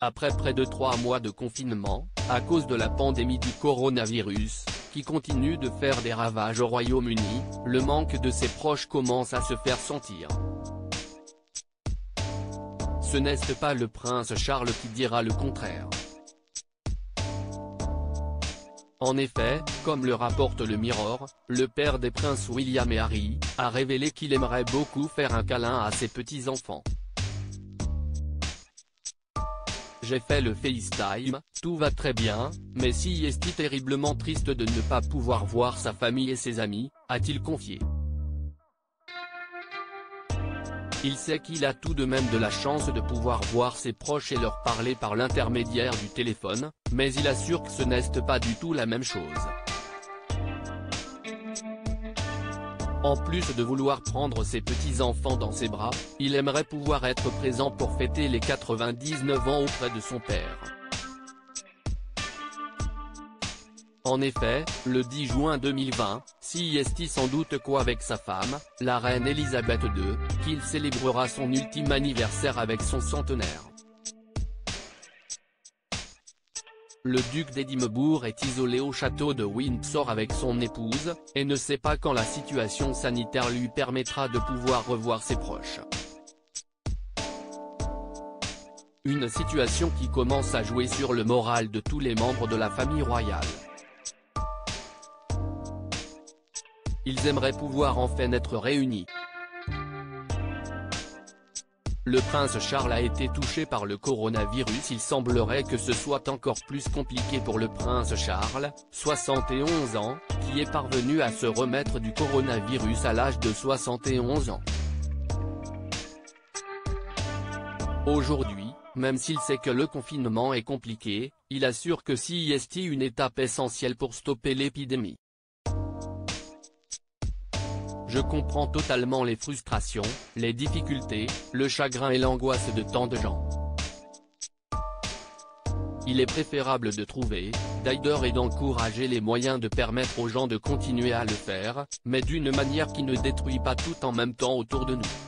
après près de trois mois de confinement, à cause de la pandémie du coronavirus, qui continue de faire des ravages au Royaume-Uni, le manque de ses proches commence à se faire sentir. Ce n'est pas le prince Charles qui dira le contraire. En effet, comme le rapporte le Mirror, le père des princes William et Harry, a révélé qu'il aimerait beaucoup faire un câlin à ses petits-enfants. J'ai fait le FaceTime, tout va très bien, mais si est terriblement triste de ne pas pouvoir voir sa famille et ses amis, a-t-il confié. Il sait qu'il a tout de même de la chance de pouvoir voir ses proches et leur parler par l'intermédiaire du téléphone, mais il assure que ce n'est pas du tout la même chose. En plus de vouloir prendre ses petits-enfants dans ses bras, il aimerait pouvoir être présent pour fêter les 99 ans auprès de son père. En effet, le 10 juin 2020, est sans doute quoi avec sa femme, la reine Elisabeth II, qu'il célébrera son ultime anniversaire avec son centenaire. Le duc d'Édimbourg est isolé au château de Windsor avec son épouse, et ne sait pas quand la situation sanitaire lui permettra de pouvoir revoir ses proches. Une situation qui commence à jouer sur le moral de tous les membres de la famille royale. Ils aimeraient pouvoir enfin être réunis. Le prince Charles a été touché par le coronavirus il semblerait que ce soit encore plus compliqué pour le prince Charles, 71 ans, qui est parvenu à se remettre du coronavirus à l'âge de 71 ans. Aujourd'hui, même s'il sait que le confinement est compliqué, il assure que si est une étape essentielle pour stopper l'épidémie. Je comprends totalement les frustrations, les difficultés, le chagrin et l'angoisse de tant de gens. Il est préférable de trouver, d'aider et d'encourager les moyens de permettre aux gens de continuer à le faire, mais d'une manière qui ne détruit pas tout en même temps autour de nous.